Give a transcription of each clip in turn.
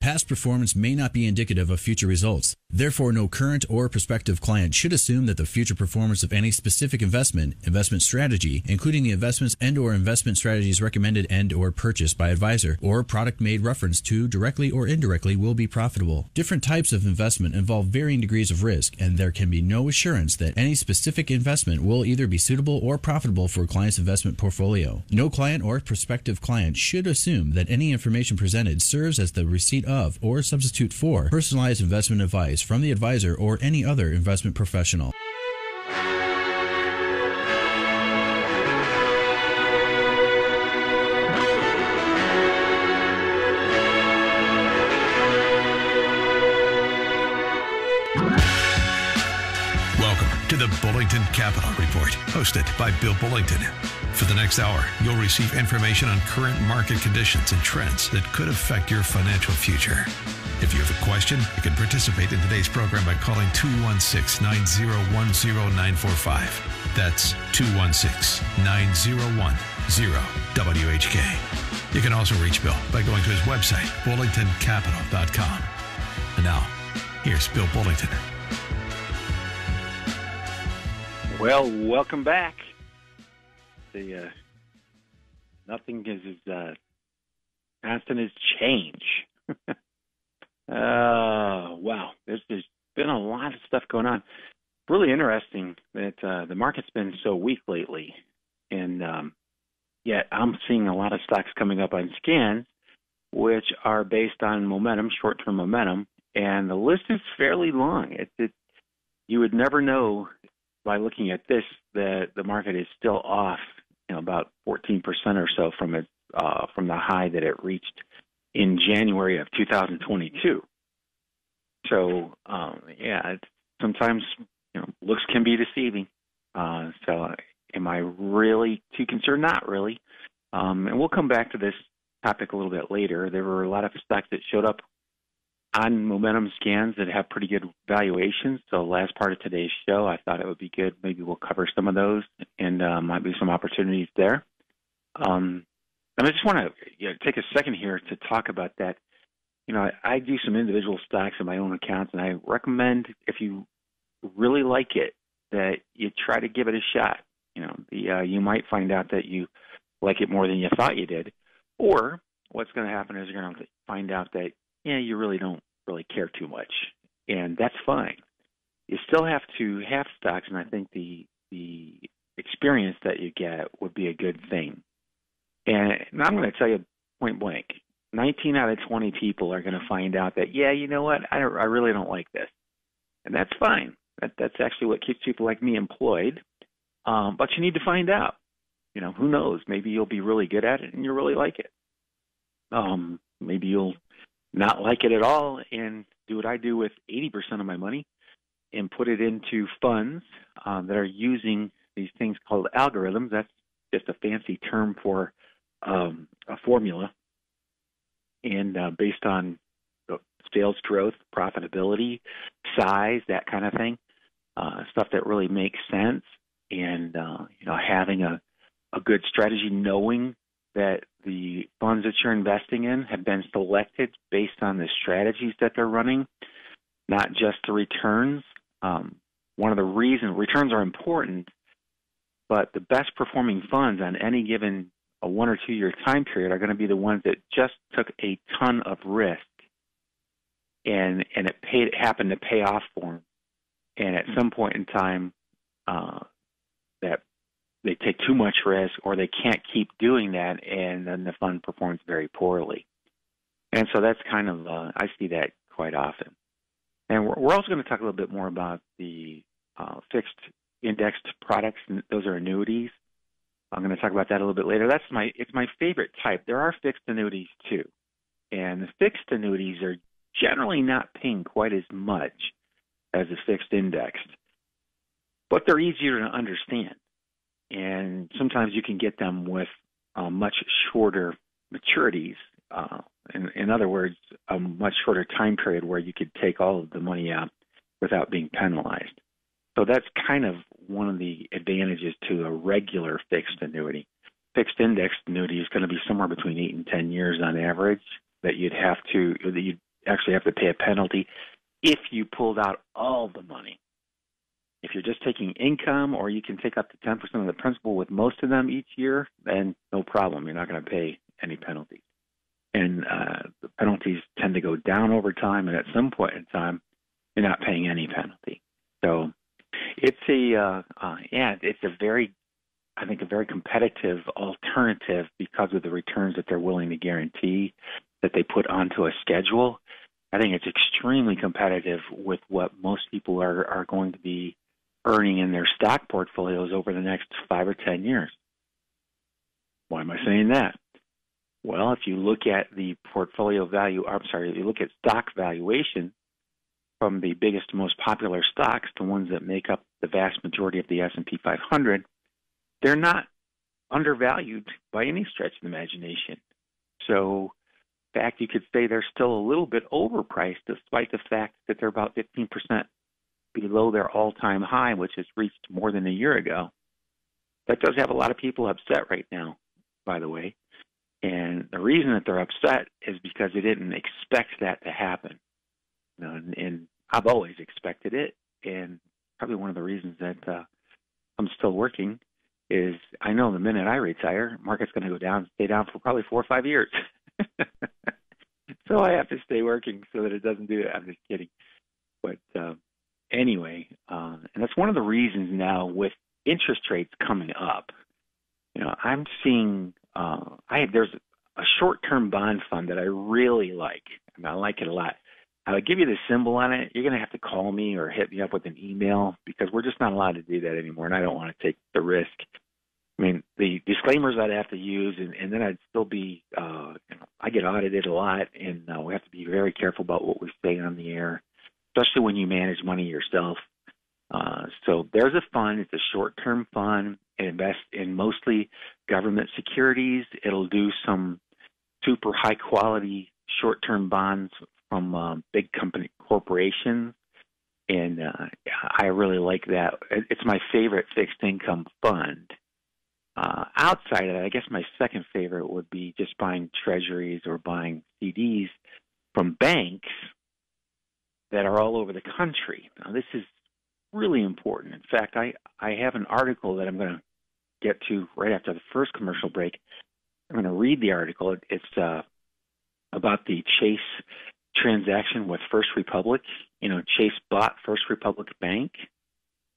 Past performance may not be indicative of future results. Therefore, no current or prospective client should assume that the future performance of any specific investment, investment strategy, including the investments and or investment strategies recommended and or purchased by advisor or product made reference to directly or indirectly will be profitable. Different types of investment involve varying degrees of risk, and there can be no assurance that any specific investment will either be suitable or profitable for a client's investment portfolio. No client or prospective client should assume that any information presented serves as the receipt of or substitute for personalized investment advice from the advisor or any other investment professional. The Bullington Capital Report, hosted by Bill Bullington. For the next hour, you'll receive information on current market conditions and trends that could affect your financial future. If you have a question, you can participate in today's program by calling 216 901 0945. That's 216 901 WHK. You can also reach Bill by going to his website, bullingtoncapital.com. And now, here's Bill Bullington. Well, welcome back. The uh, nothing is as uh, constant as change. uh, wow, there's, there's been a lot of stuff going on. Really interesting that uh, the market's been so weak lately, and um, yet I'm seeing a lot of stocks coming up on scans, which are based on momentum, short-term momentum, and the list is fairly long. It, it you would never know by looking at this that the market is still off, you know, about 14% or so from it uh, from the high that it reached in January of 2022. So um, yeah, it's, sometimes you know looks can be deceiving. Uh, so am I really too concerned? Not really. Um, and we'll come back to this topic a little bit later. There were a lot of stocks that showed up on momentum scans that have pretty good valuations. So last part of today's show, I thought it would be good. Maybe we'll cover some of those, and uh, might be some opportunities there. Um, and I just want to you know, take a second here to talk about that. You know, I, I do some individual stocks in my own accounts, and I recommend if you really like it that you try to give it a shot. You know, the, uh, you might find out that you like it more than you thought you did, or what's going to happen is you're going to find out that yeah, you really don't really care too much, and that's fine. You still have to have stocks, and I think the the experience that you get would be a good thing. And I'm going to tell you point blank, 19 out of 20 people are going to find out that yeah, you know what, I I really don't like this, and that's fine. That that's actually what keeps people like me employed. Um, but you need to find out. You know, who knows? Maybe you'll be really good at it and you really like it. Um, maybe you'll not like it at all and do what I do with 80% of my money and put it into funds um, that are using these things called algorithms. That's just a fancy term for um, a formula. And uh, based on sales growth, profitability, size, that kind of thing, uh, stuff that really makes sense, and uh, you know having a a good strategy, knowing that the funds that you're investing in have been selected based on the strategies that they're running, not just the returns. Um, one of the reasons returns are important, but the best performing funds on any given a one or two year time period are going to be the ones that just took a ton of risk and and it paid it happened to pay off for them. And at some point in time, uh, that they take too much risk or they can't keep doing that and then the fund performs very poorly. And so that's kind of, uh, I see that quite often. And we're, we're also going to talk a little bit more about the uh, fixed indexed products. Those are annuities. I'm going to talk about that a little bit later. That's my, it's my favorite type. There are fixed annuities too. And the fixed annuities are generally not paying quite as much as the fixed indexed, but they're easier to understand and sometimes you can get them with uh, much shorter maturities. Uh, in, in other words, a much shorter time period where you could take all of the money out without being penalized. So that's kind of one of the advantages to a regular fixed annuity. Fixed indexed annuity is going to be somewhere between eight and ten years on average that you'd have to that you'd actually have to pay a penalty if you pulled out all the money. If you're just taking income or you can take up to 10% of the principal with most of them each year, then no problem. You're not going to pay any penalties. And uh, the penalties tend to go down over time, and at some point in time, you're not paying any penalty. So it's a uh, uh, yeah, it's a very I think a very competitive alternative because of the returns that they're willing to guarantee that they put onto a schedule. I think it's extremely competitive with what most people are, are going to be earning in their stock portfolios over the next five or ten years. Why am I saying that? Well, if you look at the portfolio value, I'm sorry, if you look at stock valuation from the biggest, most popular stocks, the ones that make up the vast majority of the S&P 500, they're not undervalued by any stretch of the imagination. So, in fact, you could say they're still a little bit overpriced, despite the fact that they're about 15% below their all-time high, which has reached more than a year ago. That does have a lot of people upset right now, by the way. And the reason that they're upset is because they didn't expect that to happen. You know, and, and I've always expected it, and probably one of the reasons that uh, I'm still working is I know the minute I retire, market's going to go down, stay down for probably four or five years. so I have to stay working so that it doesn't do it. I'm just kidding. But uh, anyway, uh, and that's one of the reasons now with interest rates coming up. You know, I'm seeing uh, I there's a short-term bond fund that I really like. Mean, I like it a lot. I would give you the symbol on it. You're going to have to call me or hit me up with an email because we're just not allowed to do that anymore, and I don't want to take the risk. I mean, the disclaimers I'd have to use, and, and then I'd still be, uh, you know, I get audited a lot, and uh, we have to be very careful about what we say on the air, especially when you manage money yourself. Uh, so there's a fund. It's a short-term fund. It invests in mostly government securities. It'll do some super high-quality short-term bonds from uh, big company corporations, and uh, I really like that. It's my favorite fixed income fund. Uh, outside of that, I guess my second favorite would be just buying treasuries or buying CDs from banks that are all over the country. Now, this is really important. In fact, I, I have an article that I'm going to get to right after the first commercial break. I'm going to read the article. It's uh, about the Chase transaction with First Republic. You know, Chase bought First Republic Bank,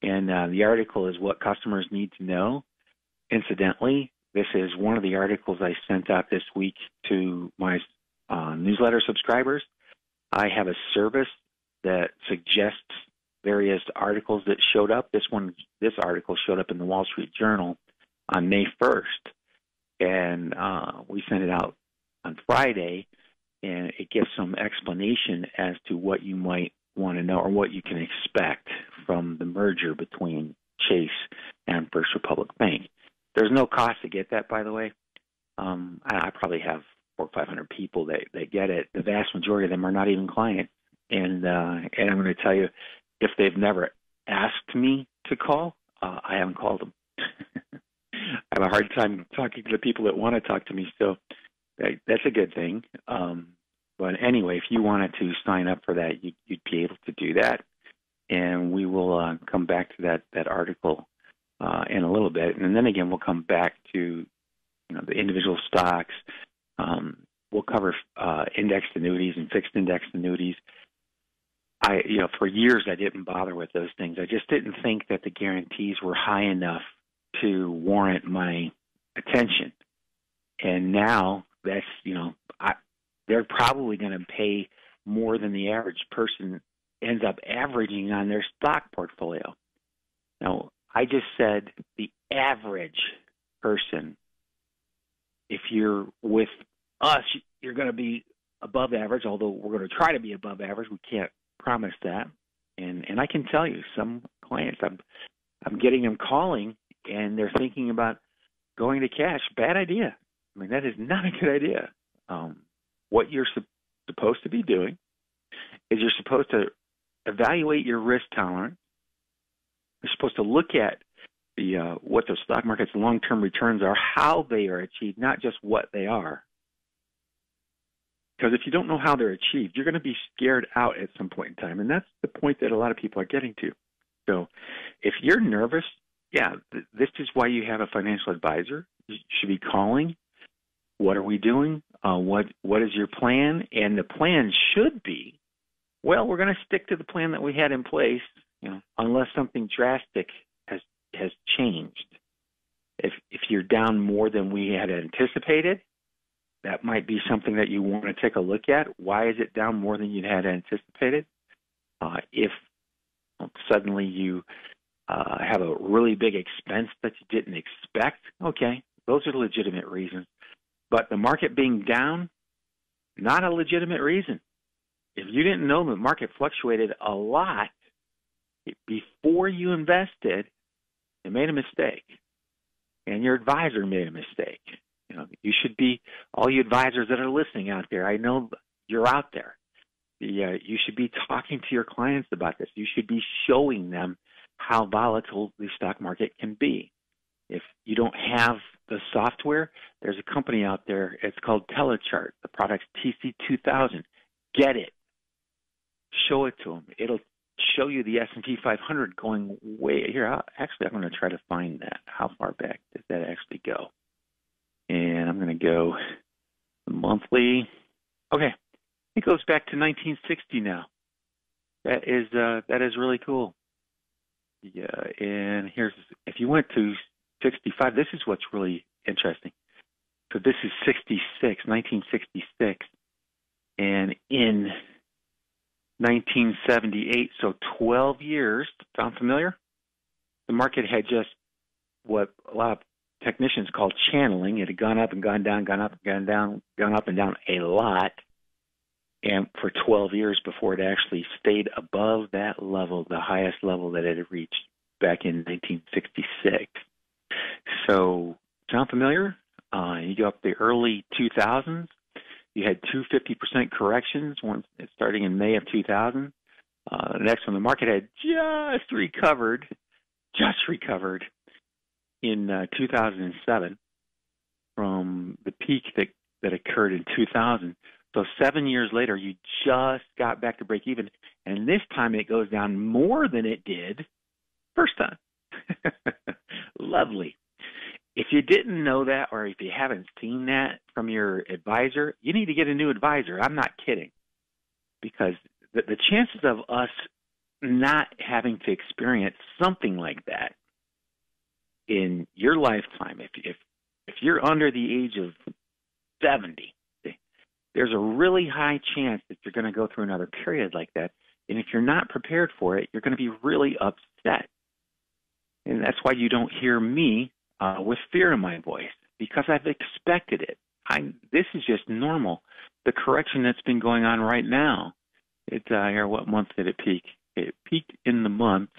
and uh, the article is what customers need to know. Incidentally, this is one of the articles I sent out this week to my uh, newsletter subscribers. I have a service that suggests various articles that showed up. This one, this article showed up in the Wall Street Journal on May 1st, and uh, we sent it out on Friday and it gives some explanation as to what you might want to know or what you can expect from the merger between Chase and First Republic Bank. There's no cost to get that, by the way. Um, I, I probably have four or five hundred people that that get it. The vast majority of them are not even clients, and uh, and I'm going to tell you, if they've never asked me to call, uh, I haven't called them. I have a hard time talking to the people that want to talk to me, so that, that's a good thing. Um, but anyway, if you wanted to sign up for that, you'd, you'd be able to do that, and we will uh, come back to that that article uh, in a little bit, and then again we'll come back to you know the individual stocks. Um, we'll cover uh, indexed annuities and fixed indexed annuities. I, you know, for years I didn't bother with those things. I just didn't think that the guarantees were high enough to warrant my attention. And now that's you know I, they're probably going to pay more than the average person ends up averaging on their stock portfolio. Now, I just said the average person. If you're with us, you're going to be above average. Although we're going to try to be above average, we can't promise that. And and I can tell you, some clients, I'm I'm getting them calling, and they're thinking about going to cash. Bad idea. I mean, that is not a good idea. Um, what you're su- supposed to be doing is you're supposed to evaluate your risk tolerance. You're supposed to look at the uh, what the stock market's long-term returns are, how they are achieved, not just what they are. Because if you don't know how they're achieved, you're going to be scared out at some point in time. And that's the point that a lot of people are getting to. So if you're nervous, yeah, th- this is why you have a financial advisor. You should be calling. What are we doing? Uh, what What is your plan? And the plan should be, well, we're going to stick to the plan that we had in place, you know, unless something drastic has has changed. If if you're down more than we had anticipated, that might be something that you want to take a look at. Why is it down more than you had anticipated? Uh, if suddenly you uh, have a really big expense that you didn't expect, okay, those are legitimate reasons. But the market being down, not a legitimate reason. If you didn't know the market fluctuated a lot before you invested, you made a mistake. And your advisor made a mistake. You know, you should be all you advisors that are listening out there. I know you're out there. The, uh, you should be talking to your clients about this. You should be showing them how volatile the stock market can be. If you don't have the software, there's a company out there. It's called Telechart. The product's TC2000. Get it. Show it to them. It'll show you the S&P 500 going way here. I'll, actually, I'm going to try to find that. How far back does that actually go? And I'm going to go monthly. Okay, it goes back to 1960 now. That is uh, that is really cool. Yeah, and here's if you went to 65, this is what's really interesting. So this is 66, 1966, and in 1978, so 12 years. Sound familiar? The market had just what a lot of technicians call channeling. It had gone up and gone down, gone up and gone down, gone up and down a lot and for 12 years before it actually stayed above that level, the highest level that it had reached back in 1966. So, sound familiar? Uh, you go up the early 2000s. You had two 50% corrections, one starting in May of 2000. Uh, the next one, the market had just recovered, just recovered in uh, 2007 from the peak that that occurred in 2000 so seven years later, you just got back to break even, and this time it goes down more than it did first time. Lovely. If you didn't know that, or if you haven't seen that from your advisor, you need to get a new advisor. I'm not kidding, because the, the chances of us not having to experience something like that in your lifetime, if if if you're under the age of 70, there's a really high chance that you're going to go through another period like that. And if you're not prepared for it, you're going to be really upset. And that's why you don't hear me uh, with fear in my voice because I've expected it. I this is just normal. The correction that's been going on right now. It uh, here, what month did it peak? It peaked in the month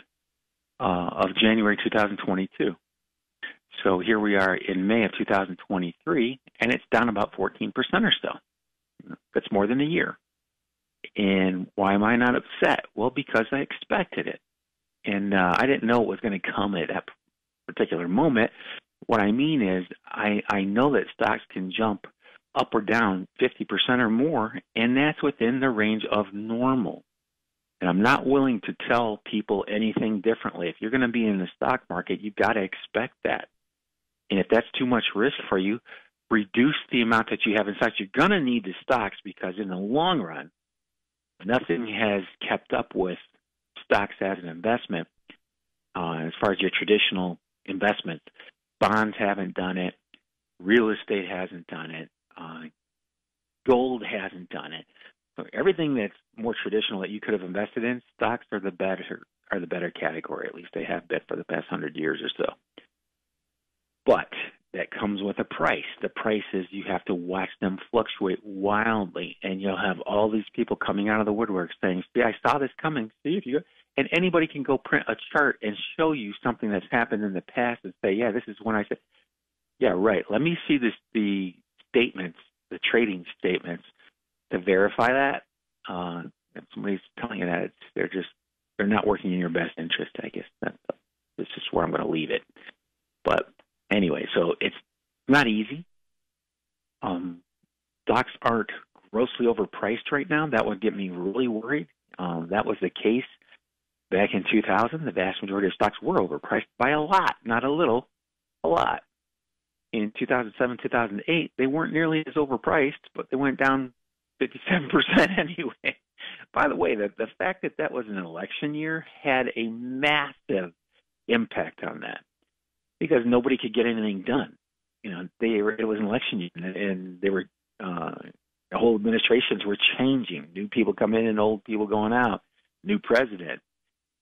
uh, of January 2022. So here we are in May of 2023, and it's down about 14% or so. That's more than a year. And why am I not upset? Well, because I expected it. And uh, I didn't know it was going to come at that particular moment. What I mean is, I, I know that stocks can jump up or down 50% or more, and that's within the range of normal. And I'm not willing to tell people anything differently. If you're going to be in the stock market, you've got to expect that. And if that's too much risk for you, reduce the amount that you have in stocks. You're going to need the stocks because in the long run, nothing has kept up with stocks as an investment uh, as far as your traditional investments. Bonds haven't done it. Real estate hasn't done it. Uh, gold hasn't done it. So everything that's more traditional that you could have invested in, stocks are the better are the better category. At least they have been for the past hundred years or so. But that comes with a price. The price is you have to watch them fluctuate wildly, and you'll have all these people coming out of the woodwork saying, "See, I saw this coming. See if you." Go. And anybody can go print a chart and show you something that's happened in the past and say, "Yeah, this is when I said." Yeah, right. Let me see this the statements, the trading statements, to verify that. Uh, if somebody's telling you that, they're just they're not working in your best interest. I guess that's, that's just where I'm going to leave it. But anyway, so it's not easy. Um, stocks aren't grossly overpriced right now. That would get me really worried. Um, that was the case back in 2000. The vast majority of stocks were overpriced by a lot, not a little, a lot. In 2007, 2008, they weren't nearly as overpriced, but they went down 57% anyway. By the way, the, the fact that that was an election year had a massive impact on that because nobody could get anything done. You know, they were, it was an election year, and, and they were uh, the whole administrations were changing. New people come in and old people going out. New president,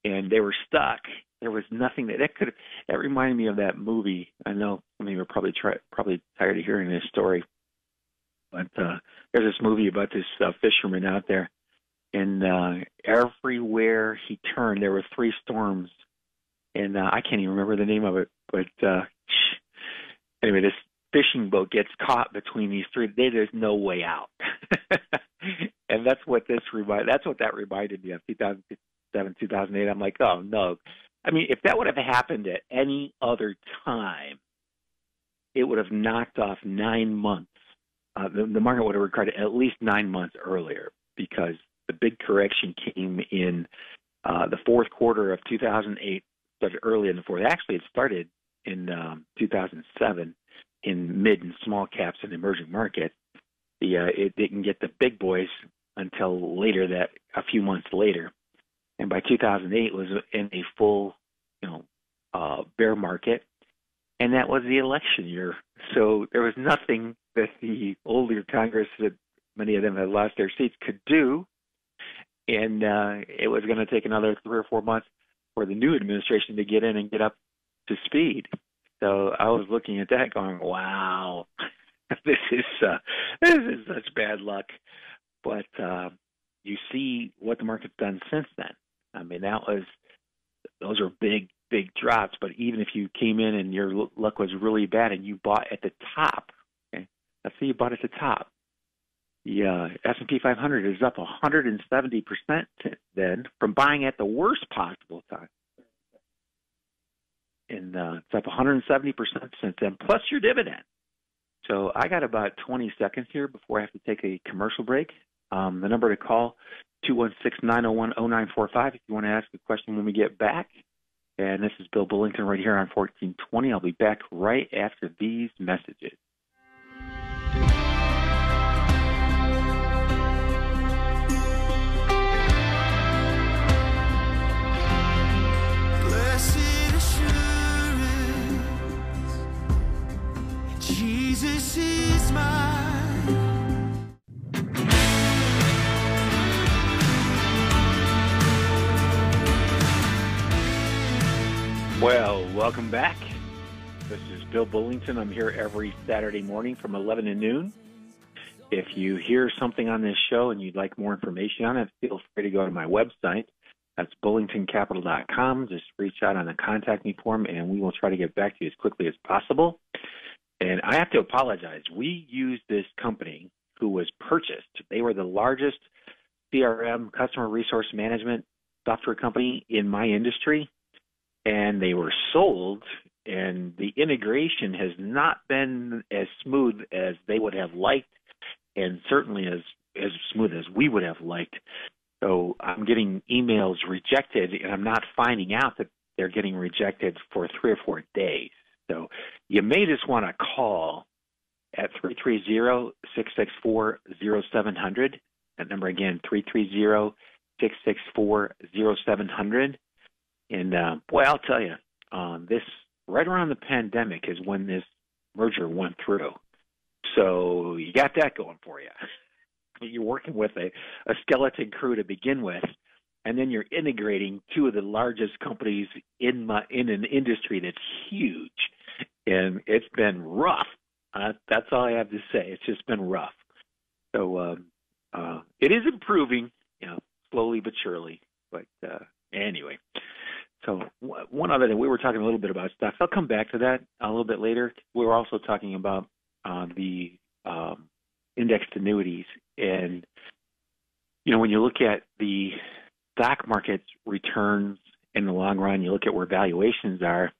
and they were stuck. There was nothing that that could. That reminded me of that movie. I know some of you are probably try, probably tired of hearing this story, but uh, there's this movie about this uh, fisherman out there, and uh, everywhere he turned, there were three storms, and uh, I can't even remember the name of it. But uh, anyway, this fishing boat gets caught between these three. There's no way out, and that's what this remind. That's what that reminded me of 2007, 2008. I'm like, oh no. I mean, if that would have happened at any other time, it would have knocked off nine months. Uh, the, the market would have required at least nine months earlier because the big correction came in uh, the fourth quarter of 2008. Started early in the fourth. Actually, it started in um, 2007 in mid and small caps and emerging markets. The uh, it didn't get the big boys until later that a few months later, and by 2008 was in a full, you know, uh, bear market, and that was the election year. So there was nothing that the older Congress that many of them had lost their seats could do, and uh, it was going to take another three or four months for the new administration to get in and get up to speed. So I was looking at that, going, "Wow, this is uh, this is such bad luck." But uh, you see what the market's done since then. I mean, that was those are big, big drops. But even if you came in and your luck was really bad and you bought at the top, okay, let's say you bought at the top, the uh, S&P 500 is up 170 percent then from buying at the worst possible time and uh, it's up 170% since then, plus your dividend. So I got about 20 seconds here before I have to take a commercial break. Um, the number to call, 216-901-0945 if you want to ask a question when we get back. And this is Bill Bullington right here on 1420. I'll be back right after these messages. Is mine. Well, welcome back. This is Bill Bullington. I'm here every Saturday morning from 11 to noon. If you hear something on this show and you'd like more information on it, feel free to go to my website. That's bullingtoncapital.com. Just reach out on the contact me form and we will try to get back to you as quickly as possible. And I have to apologize. We used this company who was purchased. They were the largest CRM, customer resource management software company in my industry, and they were sold. And the integration has not been as smooth as they would have liked, and certainly as as smooth as we would have liked. So I'm getting emails rejected, and I'm not finding out that they're getting rejected for three or four days. So you may just want to call at 330-664-0700. That number again, 330-664-0700. And uh, boy, I'll tell you, um, this right around the pandemic is when this merger went through. So you got that going for you. You're working with a, a skeleton crew to begin with, and then you're integrating two of the largest companies in my in an industry that's huge and it's been rough. Uh, that's all I have to say. It's just been rough. So um, uh, it is improving, you know, slowly but surely. But uh, anyway, so w- one other thing, we were talking a little bit about stocks. I'll come back to that a little bit later. We were also talking about uh, the um, indexed annuities, and you know, when you look at the stock market's returns in the long run, you look at where valuations are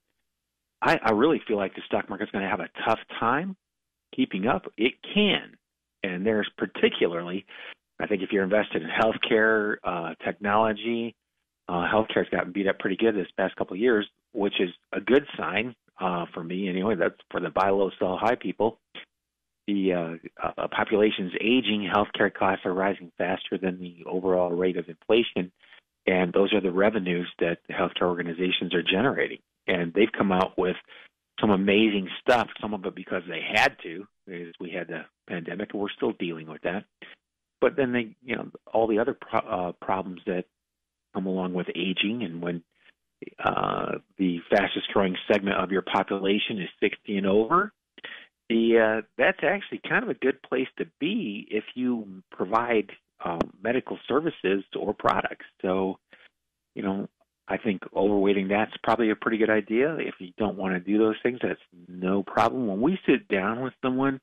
I, I really feel like the stock market's going to have a tough time keeping up. It can, And there's particularly, I think, if you're invested in healthcare, uh, technology, uh, healthcare's gotten beat up pretty good this past couple of years, which is a good sign uh, for me anyway. That's for the buy low, sell high people. The uh, uh, population's aging, healthcare costs are rising faster than the overall rate of inflation, and those are the revenues that healthcare organizations are generating. And they've come out with some amazing stuff. Some of it because they had to, because we had the pandemic, and we're still dealing with that. But then they, you know, all the other pro- uh, problems that come along with aging, and when uh, the fastest growing segment of your population is 60 and over, the uh, that's actually kind of a good place to be if you provide um, medical services or products. So, you know, I think overweighting that's probably a pretty good idea. If you don't want to do those things, that's no problem. When we sit down with someone,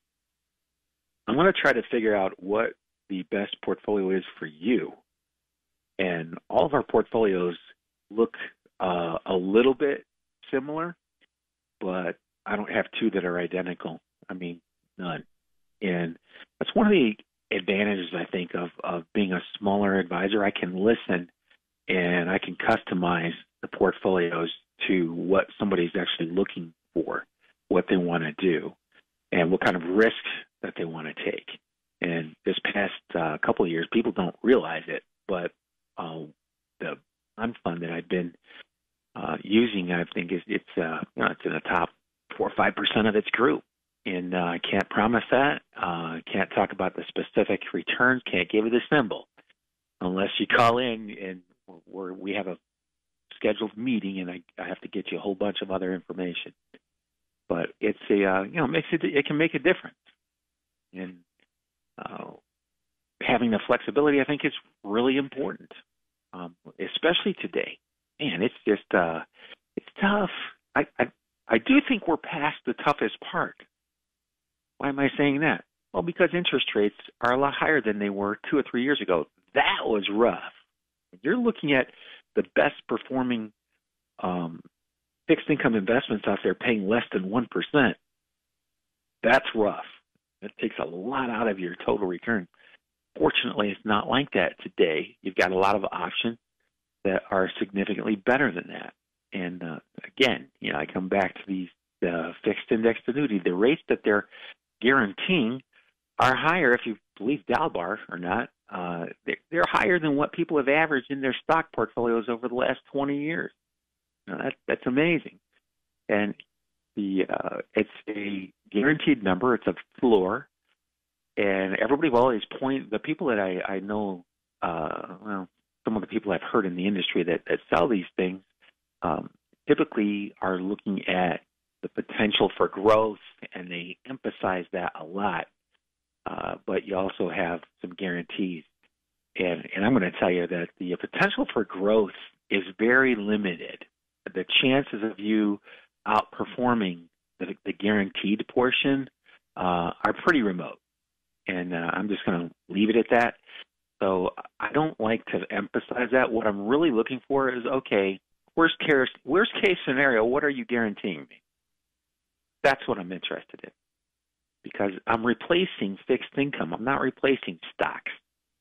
I'm going to try to figure out what the best portfolio is for you. And all of our portfolios look uh, a little bit similar, but I don't have two that are identical. I mean, none. And that's one of the advantages I think of of being a smaller advisor. I can listen and I can customize the portfolios to what somebody's actually looking for, what they want to do, and what kind of risk that they want to take. And this past uh, couple of years, people don't realize it, but uh, the fund fund that I've been uh, using, I think is it's uh, you know it's in the top four or five percent of its group, and uh, I can't promise that. Uh, can't talk about the specific returns. Can't give you the symbol unless you call in and we're, we have a scheduled meeting, and I, I have to get you a whole bunch of other information. But it's a uh, you know makes it it can make a difference, and uh, having the flexibility I think is really important, um, especially today. Man, it's just uh, it's tough. I, I I do think we're past the toughest part. Why am I saying that? Well, because interest rates are a lot higher than they were two or three years ago. That was rough. You're looking at the best performing um, fixed income investments out there paying less than 1%. That's rough. That takes a lot out of your total return. Fortunately, it's not like that today. You've got a lot of options that are significantly better than that. And uh, again, you know, I come back to these uh, fixed indexed annuity. The rates that they're guaranteeing are higher, if you believe Dalbar or not. Uh, they're, they're higher than what people have averaged in their stock portfolios over the last 20 years. Now, that, that's amazing. And the uh, it's a guaranteed number. It's a floor, and everybody will always point. The people that I I know, uh, well, some of the people I've heard in the industry that that sell these things, um, typically are looking at the potential for growth, and they emphasize that a lot. Uh, but you also have some guarantees, and and I'm going to tell you that the potential for growth is very limited. The chances of you outperforming the, the guaranteed portion uh, are pretty remote. And uh, I'm just going to leave it at that. So I don't like to emphasize that. What I'm really looking for is okay, worst case, worst case scenario, what are you guaranteeing me? That's what I'm interested in. Because I'm replacing fixed income. I'm not replacing stocks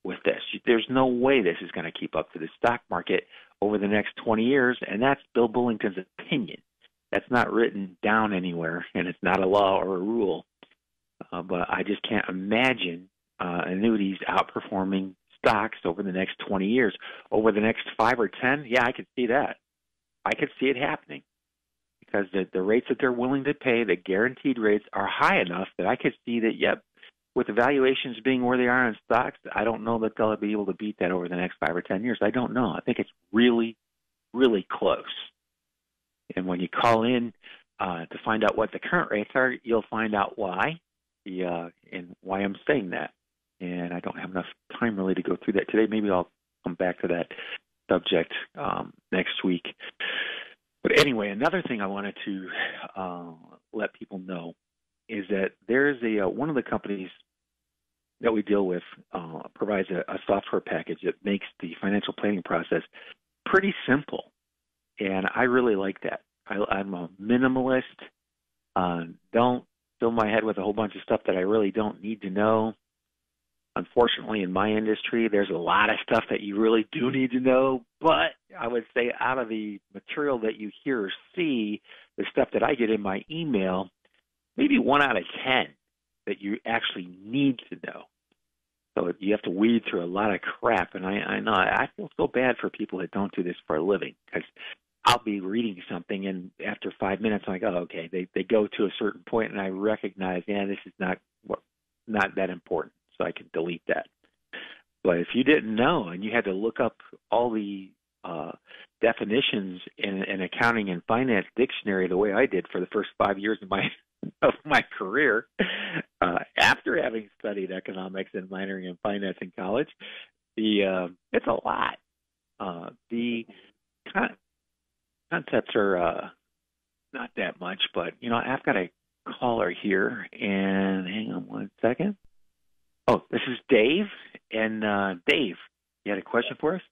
with this. There's no way this is going to keep up to the stock market over the next 20 years, and that's Bill Bullington's opinion. That's not written down anywhere, and it's not a law or a rule. Uh, but I just can't imagine uh, annuities outperforming stocks over the next 20 years. Over the next five or 10, yeah, I could see that. I could see it happening because the, the rates that they're willing to pay, the guaranteed rates, are high enough that I could see that, yep, with the valuations being where they are in stocks, I don't know that they'll be able to beat that over the next five or 10 years. I don't know. I think it's really, really close. And when you call in uh, to find out what the current rates are, you'll find out why the, uh, and why I'm saying that. And I don't have enough time really to go through that today. Maybe I'll come back to that subject um, next week. But anyway, another thing I wanted to uh, let people know is that there's a uh, one of the companies that we deal with uh, provides a, a, software package that makes the financial planning process pretty simple and I really like that. I, I'm a minimalist. Uh, don't fill my head with a whole bunch of stuff that I really don't need to know. Unfortunately, in my industry, there's a lot of stuff that you really do mm-hmm. need to know. But I would say out of the material that you hear or see, the stuff that I get in my email, maybe one out of 10 that you actually need to know. So you have to weed through a lot of crap. And I, I know I feel so bad for people that don't do this for a living because I'll be reading something and after five minutes I'm like, oh, okay. They they go to a certain point and I recognize, yeah, this is not what not that important so I can delete that. But if you didn't know and you had to look up all the uh, definitions in an accounting and finance dictionary the way I did for the first five years of my of my career, uh, after having studied economics and minoring in finance in college, the uh, it's a lot. Uh, the con- concepts are uh, not that much, but you know I've got a caller here, and hang on one second. Oh, this is Dave. And uh, Dave, you had a question for us?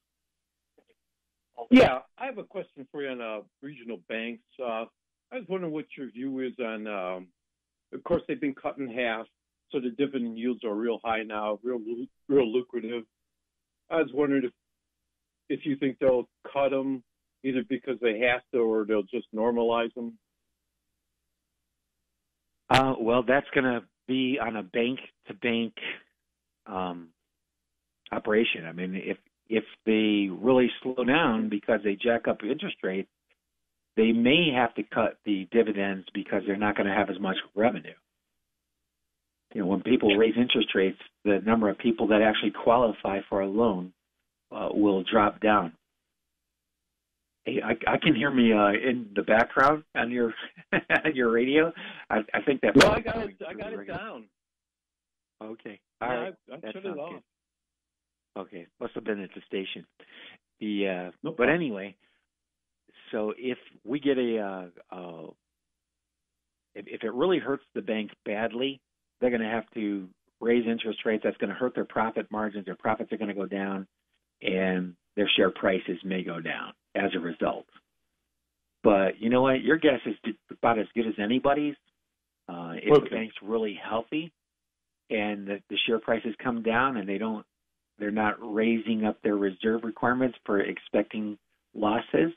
Yeah, I have a question for you on uh, regional banks. Uh, I was wondering what your view is on. Um, of course, they've been cut in half, so the dividend yields are real high now, real real lucrative. I was wondering if if you think they'll cut them either because they have to or they'll just normalize them. Uh, well, that's going to be on a bank to bank um, operation. I mean, if if they really slow down because they jack up interest rates, they may have to cut the dividends because they're not going to have as much revenue. You know, when people raise interest rates, the number of people that actually qualify for a loan uh, will drop down. Hey, I, I can hear me uh, in the background on your on your radio. I, I think that. No, I got it. I got it down. Okay. All right. I, I shut it off. Good. Okay. Must have been at the station. The uh, no but anyway, so if we get a uh, uh, if, if it really hurts the banks badly, they're going to have to raise interest rates. That's going to hurt their profit margins. Their profits are going to go down, and their share prices may go down as a result. But you know what? Your guess is about as good as anybody's. Uh, if okay. the bank's really healthy, and the, the share prices come down and they don't they're not raising up their reserve requirements for expecting losses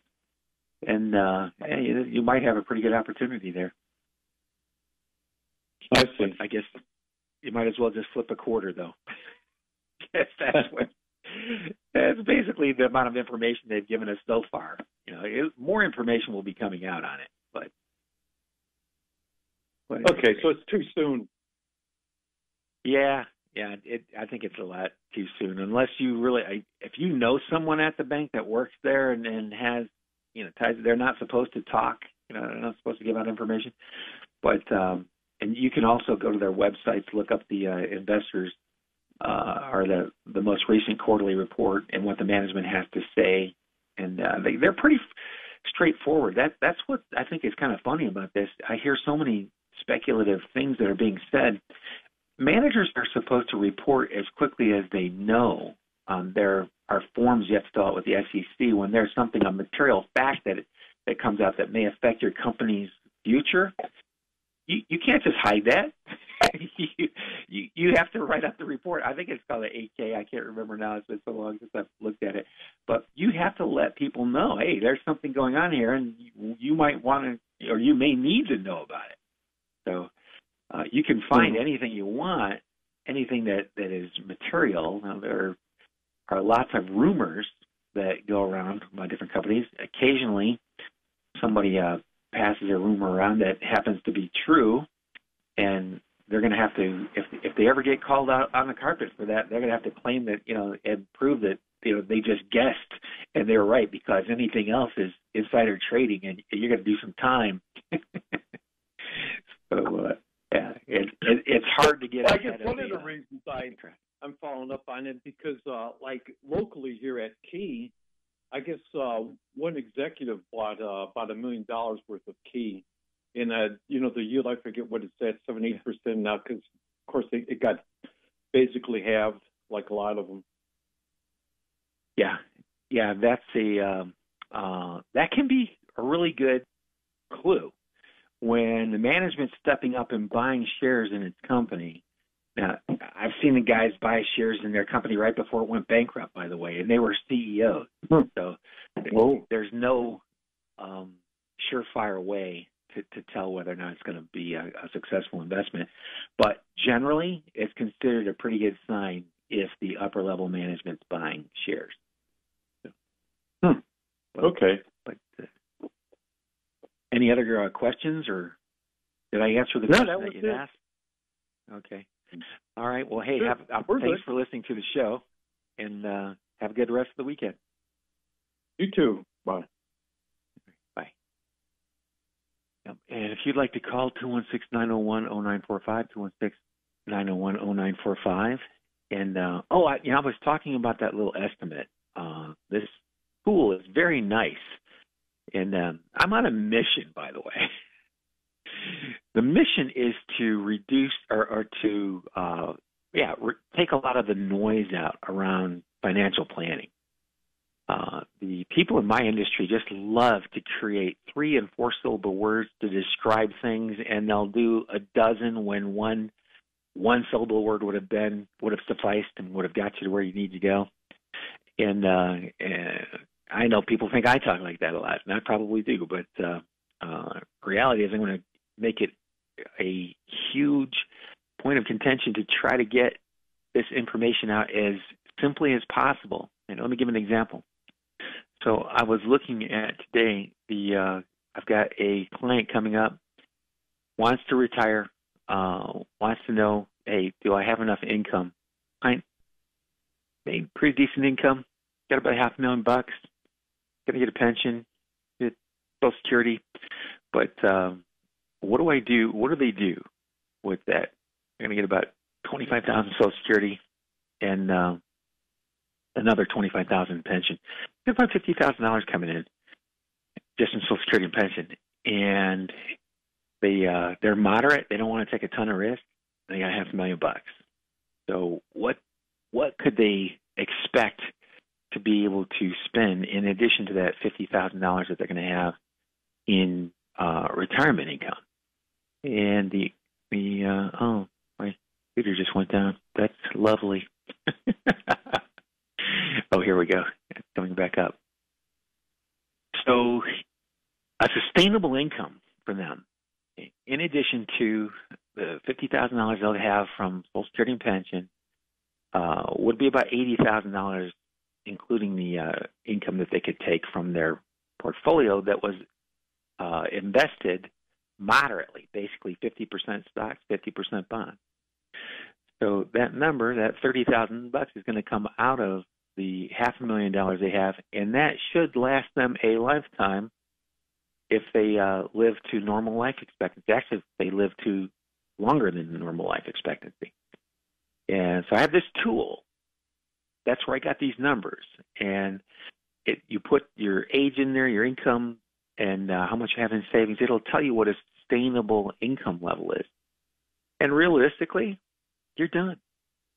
and uh you, you might have a pretty good opportunity there. I see. I guess you might as well just flip a quarter though. That's what that's basically the amount of information they've given us so far. You know it, more information will be coming out on it but, but okay so it's too soon yeah, yeah. It, I think it's a lot too soon. Unless you really, I, if you know someone at the bank that works there and, and has, you know, ties. They're not supposed to talk. You know, they're not supposed to give out information. But um, and you can also go to their websites, look up the uh, investors uh, or the the most recent quarterly report and what the management has to say, and uh, they they're pretty straightforward. That that's what I think is kind of funny about this. I hear so many speculative things that are being said managers are supposed to report as quickly as they know. Um, there are forms you have to fill out with the SEC when there's something, a material fact that that comes out that may affect your company's future. You you can't just hide that. you, you you have to write up the report. I think it's called an 8K. I can't remember now. It's been so long since I've looked at it. But you have to let people know, hey, there's something going on here, and you, you might want to, or you may need to know about it. Uh, you can find mm-hmm. anything you want, anything that that is material. Now, there are lots of rumors that go around by different companies. Occasionally, somebody uh, passes a rumor around that happens to be true, and they're going to have to if if they ever get called out on the carpet for that, they're going to have to claim that you know and prove that you know they just guessed and they're right because anything else is insider trading, and you're going to do some time. so uh, it, it, it's hard to get. Well, I guess one of the, reasons I I'm following up on it because uh, like locally here at Key, I guess uh, one executive bought uh, about a million dollars worth of Key, and uh, you know the yield I forget what it's at seven eight percent now because of course it, it got basically halved like a lot of them. Yeah, yeah, that's a um, uh, that can be a really good clue when the management's stepping up and buying shares in its company, Now, I've seen the guys buy shares in their company right before it went bankrupt, by the way, and they were CEOs. Hmm. So Whoa. there's no um, surefire way to, to tell whether or not it's going to be a, a successful investment. But generally, it's considered a pretty good sign if the upper level management's buying shares. Hmm. Okay. Any other uh, questions, or did I answer the No, question that that you asked? Okay. All right. Well, hey, Good. have, uh, thanks good. for listening to the show, and uh, have a good rest of the weekend. You too. Bye. Bye. Yep. And if you'd like to call 216-901-0945, 216-901-0945. And, uh, oh, I, you know, I was talking about that little estimate. Uh, this pool is very nice. And um, I'm on a mission, by the way. the mission is to reduce or, or to, uh, yeah, re- take a lot of the noise out around financial planning. Uh, the people in my industry just love to create three and four syllable words to describe things, and they'll do a dozen when one one syllable word would have been would have sufficed and would have got you to where you need to go. And, uh, and I know people think I talk like that a lot, and I probably do, but uh, uh, reality is I'm going to make it a huge point of contention to try to get this information out as simply as possible. And let me give an example. So I was looking at today the uh, I've got a client coming up, wants to retire, uh, wants to know, hey, do I have enough income? I made pretty decent income, got about half a million bucks, gonna get a pension, get Social Security, but um, what do I do? What do they do with that? I'm gonna get about twenty five thousand Social Security and uh, another twenty five thousand pension. Got about fifty thousand dollars coming in just in Social Security and pension, and they uh, they're moderate. They don't want to take a ton of risk. They got half a million bucks. So what what could they expect to be able to spend in addition to that fifty thousand dollars that they're going to have in uh, retirement income? And the the uh, oh my computer just went down. That's lovely. oh, here we go. Coming back up. So, a sustainable income for them, in addition to the fifty thousand dollars they'll have from Social Security and pension, uh, would be about eighty thousand dollars, including the uh, income that they could take from their portfolio that was uh, invested moderately, basically fifty percent stocks, fifty percent bonds. So that number, that thirty thousand bucks, is going to come out of the half a million dollars they have, and that should last them a lifetime if they uh, live to normal life expectancy. Actually, if they live to longer than normal life expectancy. And so I have this tool. That's where I got these numbers, and it, you put your age in there, your income, and uh, how much you have in savings. It'll tell you what a sustainable income level is. And realistically, you're done.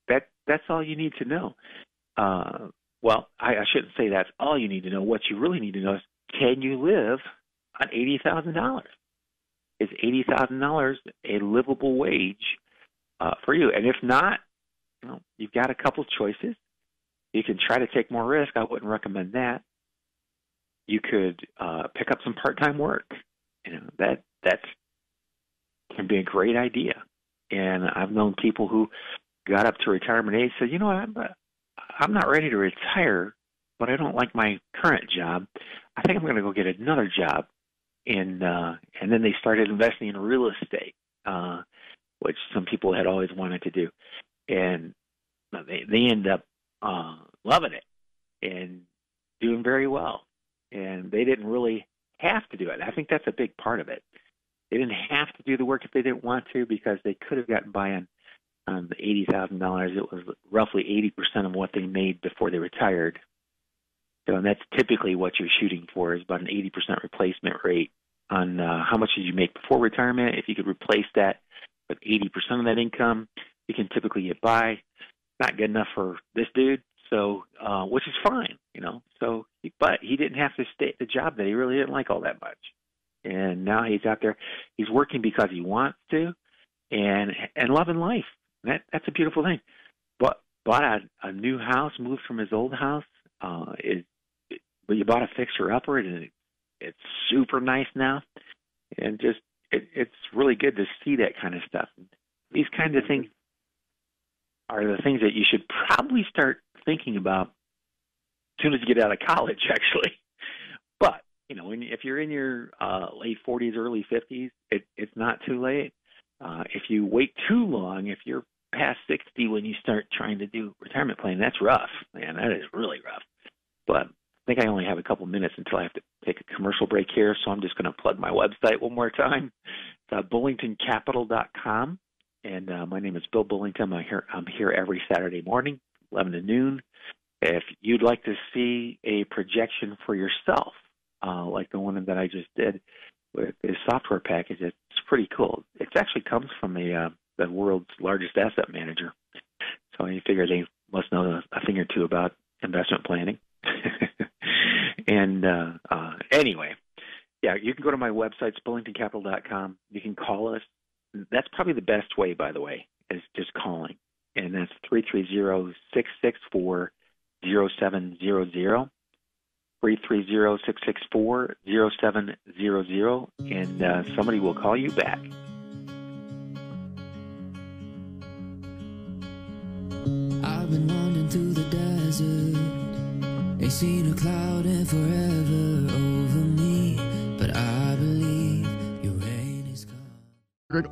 That that's all you need to know. Uh, well, I, I shouldn't say that's all you need to know. What you really need to know is can you live on eighty thousand dollars? Is eighty thousand dollars a livable wage uh, for you? And if not, know, you've got a couple choices. You can try to take more risk. I wouldn't recommend that. You could uh, pick up some part-time work. You know that that can be a great idea. And I've known people who got up to retirement age said, you know, I'm I'm not ready to retire, but I don't like my current job. I think I'm going to go get another job. And uh, and then they started investing in real estate, uh, which some people had always wanted to do, and they they end up uh, loving it and doing very well. And they didn't really have to do it. I think that's a big part of it. They didn't have to do the work if they didn't want to because they could have gotten by on um, the eighty thousand dollars. It was roughly eighty percent of what they made before they retired. So, and that's typically what you're shooting for is about an eighty percent replacement rate on uh, how much did you make before retirement. If you could replace that with eighty percent of that income, you can typically get by. Not good enough for this dude, so uh, which is fine, you know. So, but he didn't have to stay at the job that he really didn't like all that much, and now he's out there. He's working because he wants to, and and loving life That that's a beautiful thing. But bought a, a new house, moved from his old house. Uh, it, but you bought a fixer upper, and it, it's super nice now, and just it, it's really good to see that kind of stuff. These kinds of things are the things that you should probably start thinking about as soon as you get out of college, actually. But you know, if you're in your uh, late 40s, early 50s, it, it's not too late. Uh, if you wait too long, if you're past 60 when you start trying to do retirement planning, that's rough, man. That is really rough. But I think I only have a couple minutes until I have to take a commercial break here, so I'm just going to plug my website one more time. It's uh, bullingtoncapital.com. And uh, my name is Bill Bullington. I'm here, I'm here every Saturday morning, 11 to noon. If you'd like to see a projection for yourself, uh, like the one that I just did with this software package, it's pretty cool. It actually comes from a uh, the world's largest asset manager, so you figure they must know a thing or two about investment planning. and uh, uh, anyway, yeah, you can go to my website, bullingtoncapital.com. You can call us that's probably the best way, by the way, is just calling. And that's 330 664 0700. 330 664 0700. And uh, somebody will call you back. I've been wandering through the desert. Ain't seen a cloud in forever over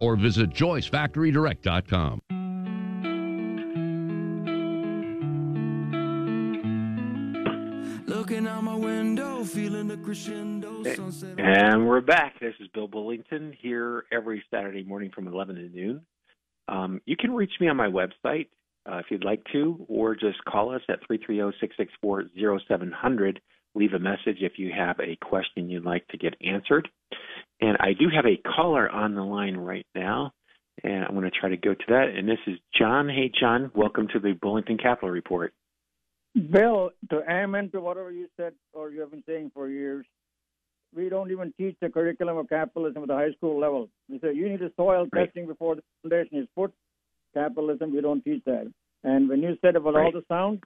or visit joycefactorydirect.com. Looking out my window, feeling the crescendo sunset. And we're back. This is Bill Bullington here every Saturday morning from 11 to noon. Um, you can reach me on my website uh, if you'd like to, or just call us at 330 664 0700. Leave a message if you have a question you'd like to get answered. And I do have a caller on the line right now, and I'm going to try to go to that. And this is John. Hey, John, welcome to the Bullington Capital Report. Bill, to amen to whatever you said or you have been saying for years, we don't even teach the curriculum of capitalism at the high school level. We say you need a soil right. testing before the foundation is put. Capitalism, we don't teach that. And when you said about right. all the sound,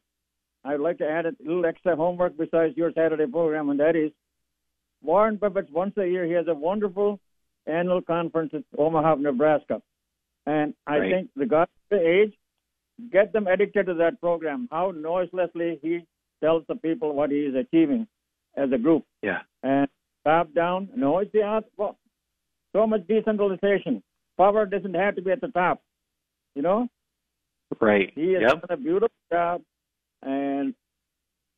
I'd like to add a little extra homework besides your Saturday program, and that is Warren Buffett, once a year, he has a wonderful annual conference at Omaha, Nebraska. And I right. think the guys the age, get them addicted to that program. How noiselessly he tells the people what he is achieving as a group. Yeah. And top down, no, it's the well, so much decentralization. Power doesn't have to be at the top. You know? Right. He has yep. done a beautiful job. And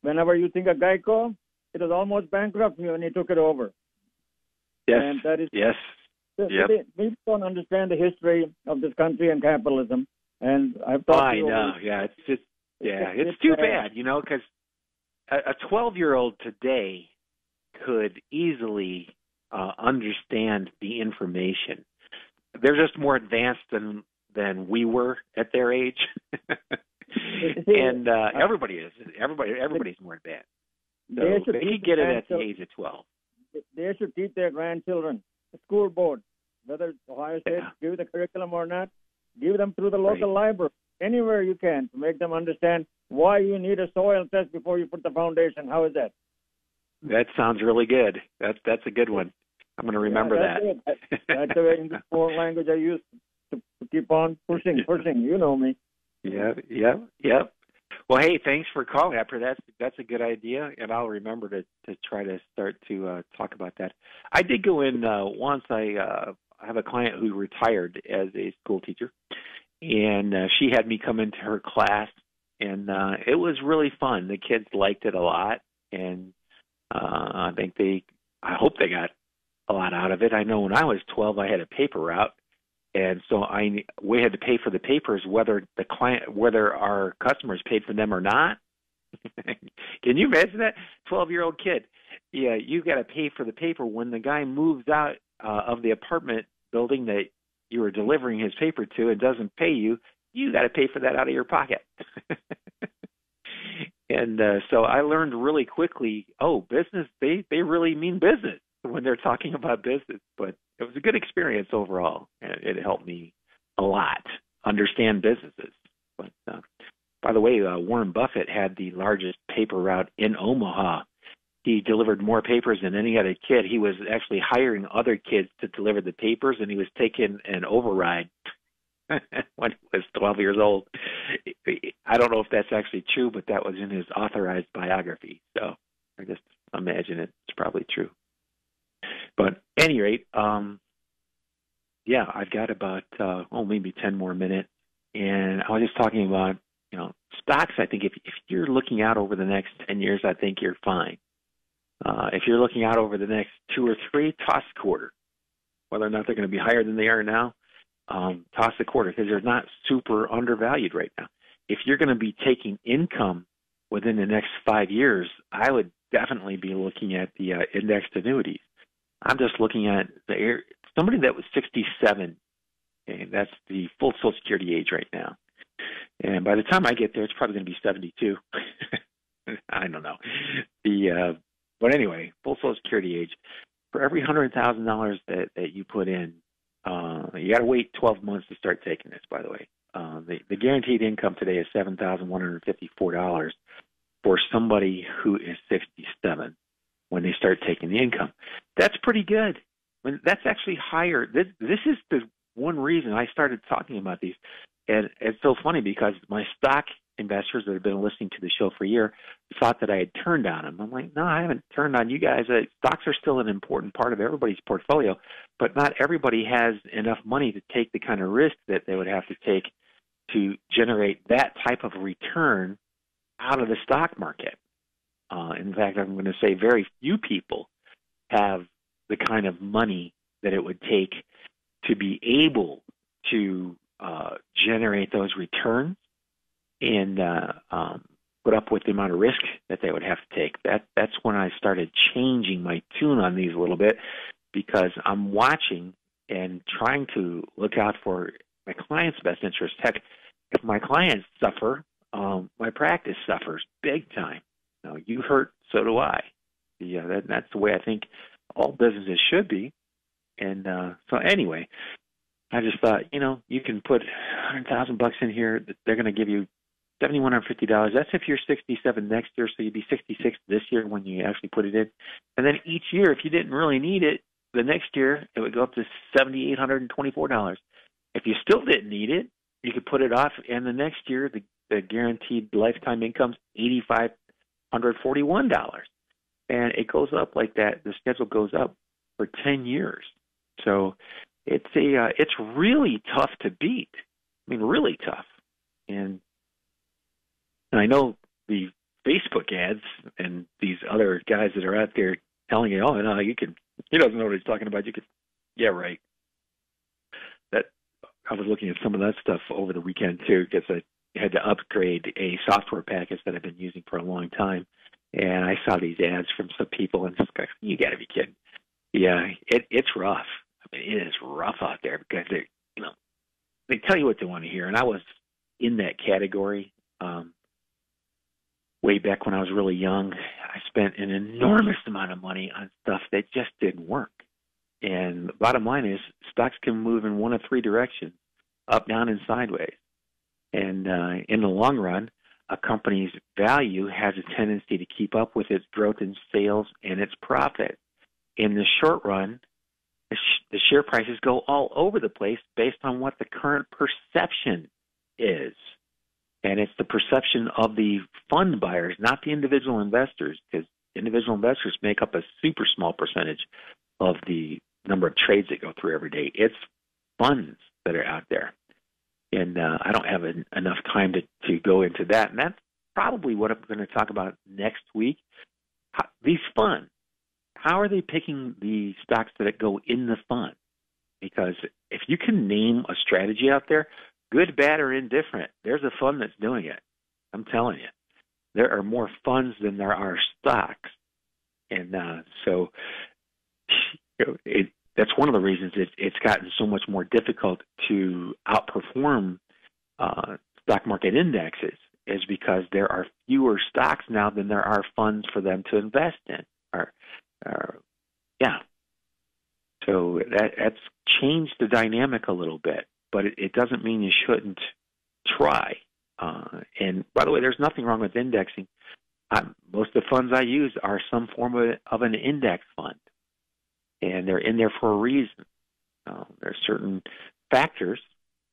whenever you think of Geico, it was almost bankrupt when he took it over. Yes. And that is yes. Yep. People don't understand the history of this country and capitalism. And I've thought. Oh, I know. Yeah, it's just yeah, it's, it's too bad, you know, because a 12 year old today could easily uh, understand the information. They're just more advanced than than we were at their age, and uh, everybody is. Everybody everybody's more advanced. So they should they get it at the age of 12. They should teach their grandchildren, the school board, whether Ohio State yeah. give the curriculum or not, give them through the local right. library, anywhere you can, to make them understand why you need a soil test before you put the foundation. How is that? That sounds really good. That's that's a good one. I'm going to remember yeah, that. That's, that's the English language I use to, keep on pushing, pushing. You know me. Yep, yep, yep. Well, hey, thanks for calling, That's that's a good idea, and I'll remember to to try to start to uh, talk about that. I did go in uh, once. I uh, have a client who retired as a school teacher, and uh, she had me come into her class, and uh, it was really fun. The kids liked it a lot, and uh, I think they, I hope they got a lot out of it. I know when I was 12, I had a paper route, and so I we had to pay for the papers whether the client whether our customers paid for them or not. Can you imagine that? Twelve year old kid. Yeah, you got to pay for the paper when the guy moves out uh, of the apartment building that you were delivering his paper to and doesn't pay you. You got to pay for that out of your pocket. and uh, so I learned really quickly. Oh, business they they really mean business when they're talking about business. But it was a good experience overall, and it helped me a lot. understand businesses. But uh, by the way, uh, Warren Buffett had the largest paper route in Omaha. He delivered more papers than any other kid. He was actually hiring other kids to deliver the papers, and he was taking an override when he was 12 years old. I don't know if that's actually true, but that was in his authorized biography. So I just imagine it's probably true. But any rate, um, yeah, I've got about uh, oh maybe 10 more minutes, and I was just talking about you know stocks. I think if if you're looking out over the next 10 years, I think you're fine. Uh, if you're looking out over the next two or three, toss a quarter. Whether or not they're going to be higher than they are now, um, toss a quarter because they're not super undervalued right now. If you're going to be taking income within the next five years, I would definitely be looking at the uh, indexed annuities. I'm just looking at the air, somebody that was 67. Okay, that's the full Social Security age right now. And by the time I get there, it's probably going to be 72. I don't know. The uh, but anyway, full Social Security age. For every hundred thousand dollars that that you put in, uh, you got to wait 12 months to start taking this. By the way, uh, the the guaranteed income today is seven thousand one hundred fifty-four dollars for somebody who is 67 when they start taking the income. That's pretty good. Mean, that's actually higher. This this is the one reason I started talking about these, and it's so funny because my stock investors that have been listening to the show for a year thought that I had turned on them. I'm like, no, I haven't turned on you guys. Uh, stocks are still an important part of everybody's portfolio, but not everybody has enough money to take the kind of risk that they would have to take to generate that type of return out of the stock market. Uh, in fact, I'm going to say very few people have the kind of money that it would take to be able to uh, generate those returns and uh, um, put up with the amount of risk that they would have to take. That that's when I started changing my tune on these a little bit because I'm watching and trying to look out for my client's best interest. Heck, if my clients suffer, um, my practice suffers big time. Now you hurt, so do I. Yeah, that, that's the way I think all businesses should be. And uh, so anyway, I just thought, you know, you can put hundred thousand bucks in here. They're going to give you seventy one hundred fifty dollars. That's if you're sixty seven next year, so you'd be sixty six this year when you actually put it in. And then each year, if you didn't really need it, the next year it would go up to seventy eight hundred and twenty four dollars. If you still didn't need it, you could put it off, and the next year the, the guaranteed lifetime income's eighty five hundred forty one dollars, and it goes up like that. The schedule goes up for ten years. So it's a uh, it's really tough to beat. I mean, really tough. And and I know the Facebook ads and these other guys that are out there telling you, oh, no, you can. He doesn't know what he's talking about. You could, yeah, right. That I was looking at some of that stuff over the weekend too because I had to upgrade a software package that I've been using for a long time, and I saw these ads from some people, and just like, you got to be kidding. Yeah, it, it's rough. I mean, it is rough out there because they, you know, they tell you what they want to hear, and I was in that category. Um, way back when I was really young, I spent an enormous amount of money on stuff that just didn't work. And the bottom line is, stocks can move in one of three directions: up, down, and sideways. And uh, in the long run, a company's value has a tendency to keep up with its growth in sales and its profit. In the short run, the, the share prices go all over the place based on what the current perception is. And it's the perception of the fund buyers, not the individual investors, because individual investors make up a super small percentage of the number of trades that go through every day. It's funds that are out there. And uh, I don't have an, enough time to, to go into that. And that's probably what I'm going to talk about next week. How, these funds, how are they picking the stocks that go in the fund? Because if you can name a strategy out there, good, bad, or indifferent, there's a fund that's doing it. I'm telling you, there are more funds than there are stocks, and uh, so it, that's one of the reasons it, it's gotten so much more difficult to outperform uh, stock market indexes. Is because there are fewer stocks now than there are funds for them to invest in. Or, or yeah, so that that's changed the dynamic a little bit but it, it doesn't mean you shouldn't try. Uh, and by the way, there's nothing wrong with indexing. I, most of the funds I use are some form of, of an index fund, and they're in there for a reason. Uh, there are certain factors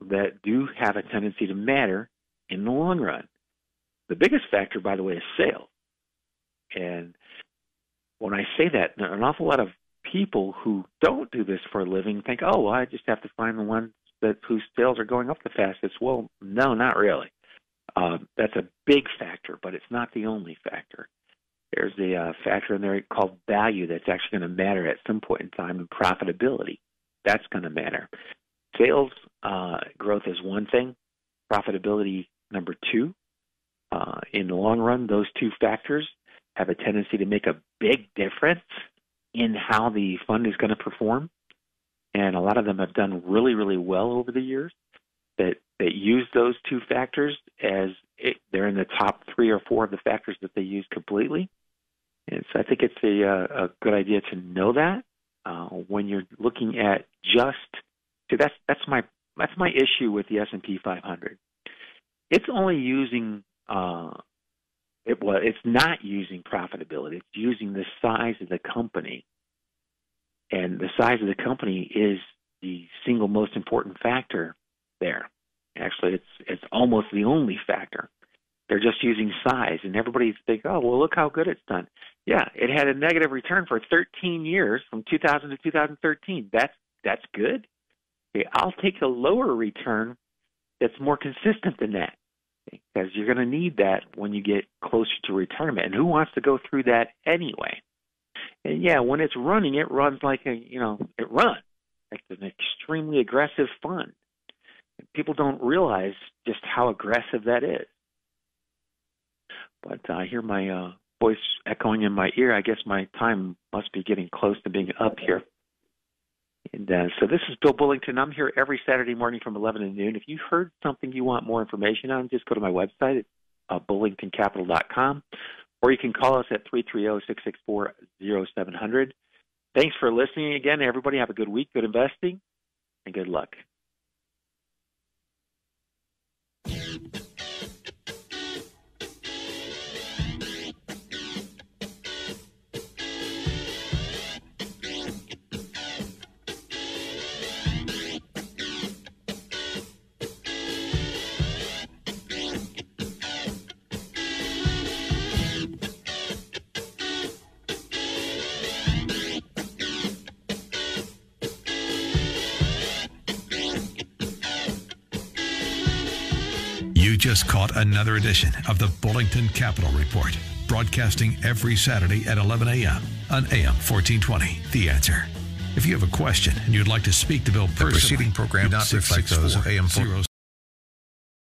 that do have a tendency to matter in the long run. The biggest factor, by the way, is sales. And when I say that, an awful lot of people who don't do this for a living think, "Oh, well, I just have to find the ones that whose sales are going up the fastest." Well, no, not really. Uh, that's a big factor, but it's not the only factor. There's a uh, factor in there called value that's actually going to matter at some point in time, and profitability. That's going to matter. Sales uh, growth is one thing, profitability number two. Uh, in the long run, those two factors have a tendency to make a big difference in how the fund is going to perform. And a lot of them have done really, really well over the years that, that use those two factors as it, they're in the top three or four of the factors that they use completely. And so I think it's a, uh, a good idea to know that uh, when you're looking at just. See, that's that's my that's my issue with the S&P 500. It's only using uh, it was it's not using profitability. It's using the size of the company, and the size of the company is the single most important factor there. Actually, it's it's almost the only factor. They're just using size, and everybody thinks, "Oh, well, look how good it's done." Yeah, it had a negative return for 13 years, from 2000 to 2013. That's that's good. Okay, I'll take a lower return that's more consistent than that because you're going to need that when you get closer to retirement. And who wants to go through that anyway? And yeah, when it's running, it runs like a you know it runs like an extremely aggressive fund. People don't realize just how aggressive that is. But I hear my uh, voice echoing in my ear. I guess my time must be getting close to being up here. And uh, so this is Bill Bullington. I'm here every Saturday morning from 11 to noon. If you heard something you want more information on, just go to my website at uh, bullingtoncapital.com, or you can call us at 330-664-0700. Thanks for listening again, everybody. Have a good week, good investing, and good luck. Caught another edition of the Bullington Capital Report, broadcasting every Saturday at 11 a.m. on AM 1420. The answer. If you have a question and you'd like to speak to Bill personally, the preceding program not reflect those AM 1420.